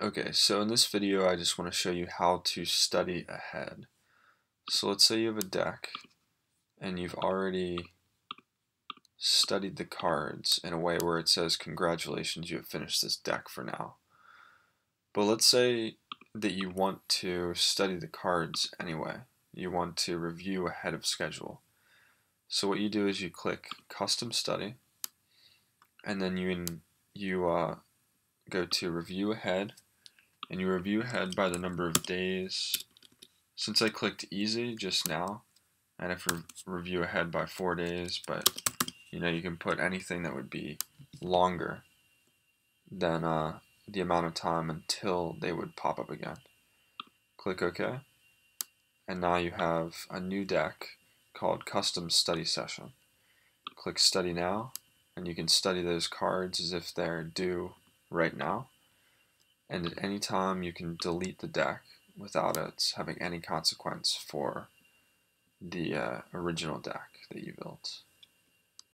Okay, so in this video I just want to show you how to study ahead. So let's say you have a deck and you've already studied the cards in a way where it says congratulations you have finished this deck for now. But let's say that you want to study the cards anyway. You want to review ahead of schedule. So what you do is you click custom study and then you you uh, go to review ahead and you review ahead by the number of days. Since I clicked easy just now, and if re review ahead by four days, but you know you can put anything that would be longer than uh, the amount of time until they would pop up again. Click OK, and now you have a new deck called Custom Study Session. Click Study Now, and you can study those cards as if they're due right now and at any time you can delete the deck without it having any consequence for the uh, original deck that you built.